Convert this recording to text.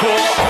court.